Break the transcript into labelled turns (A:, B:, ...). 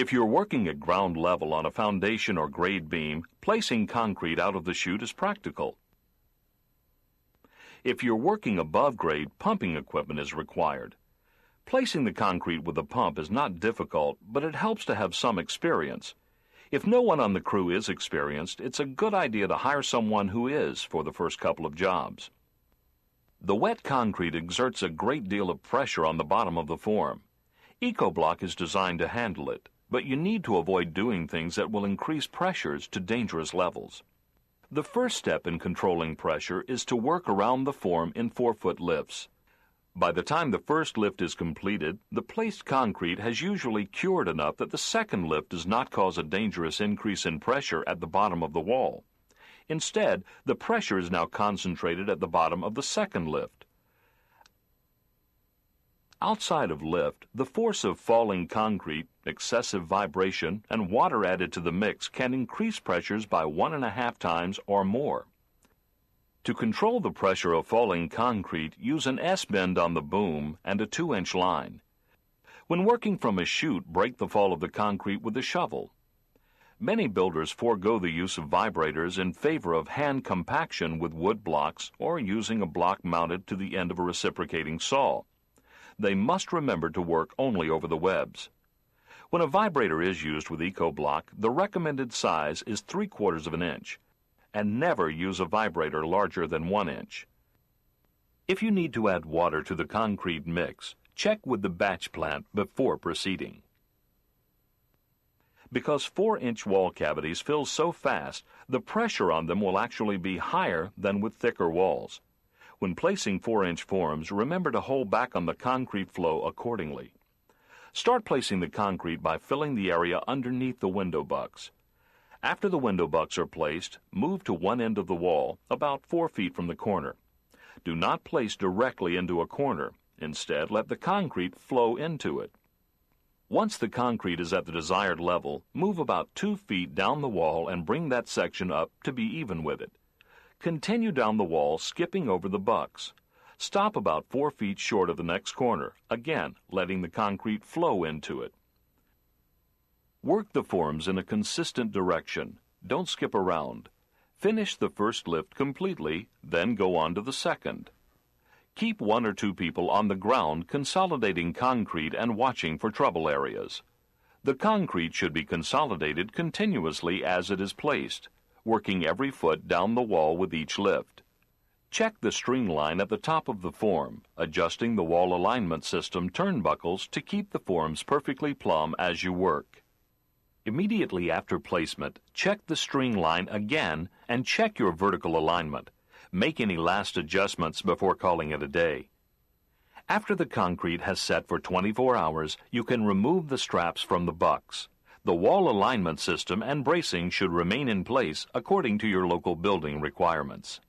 A: If you're working at ground level on a foundation or grade beam, placing concrete out of the chute is practical. If you're working above grade, pumping equipment is required. Placing the concrete with a pump is not difficult, but it helps to have some experience. If no one on the crew is experienced, it's a good idea to hire someone who is for the first couple of jobs. The wet concrete exerts a great deal of pressure on the bottom of the form. EcoBlock is designed to handle it but you need to avoid doing things that will increase pressures to dangerous levels. The first step in controlling pressure is to work around the form in four-foot lifts. By the time the first lift is completed, the placed concrete has usually cured enough that the second lift does not cause a dangerous increase in pressure at the bottom of the wall. Instead, the pressure is now concentrated at the bottom of the second lift. Outside of lift, the force of falling concrete, excessive vibration, and water added to the mix can increase pressures by one and a half times or more. To control the pressure of falling concrete, use an S-bend on the boom and a 2-inch line. When working from a chute, break the fall of the concrete with a shovel. Many builders forego the use of vibrators in favor of hand compaction with wood blocks or using a block mounted to the end of a reciprocating saw they must remember to work only over the webs. When a vibrator is used with EcoBlock, the recommended size is 3 quarters of an inch, and never use a vibrator larger than 1 inch. If you need to add water to the concrete mix, check with the batch plant before proceeding. Because 4-inch wall cavities fill so fast, the pressure on them will actually be higher than with thicker walls. When placing 4-inch forms, remember to hold back on the concrete flow accordingly. Start placing the concrete by filling the area underneath the window bucks. After the window bucks are placed, move to one end of the wall, about 4 feet from the corner. Do not place directly into a corner. Instead, let the concrete flow into it. Once the concrete is at the desired level, move about 2 feet down the wall and bring that section up to be even with it. Continue down the wall, skipping over the bucks. Stop about four feet short of the next corner, again letting the concrete flow into it. Work the forms in a consistent direction. Don't skip around. Finish the first lift completely, then go on to the second. Keep one or two people on the ground consolidating concrete and watching for trouble areas. The concrete should be consolidated continuously as it is placed working every foot down the wall with each lift. Check the string line at the top of the form, adjusting the wall alignment system turnbuckles to keep the forms perfectly plumb as you work. Immediately after placement, check the string line again and check your vertical alignment. Make any last adjustments before calling it a day. After the concrete has set for 24 hours, you can remove the straps from the bucks. The wall alignment system and bracing should remain in place according to your local building requirements.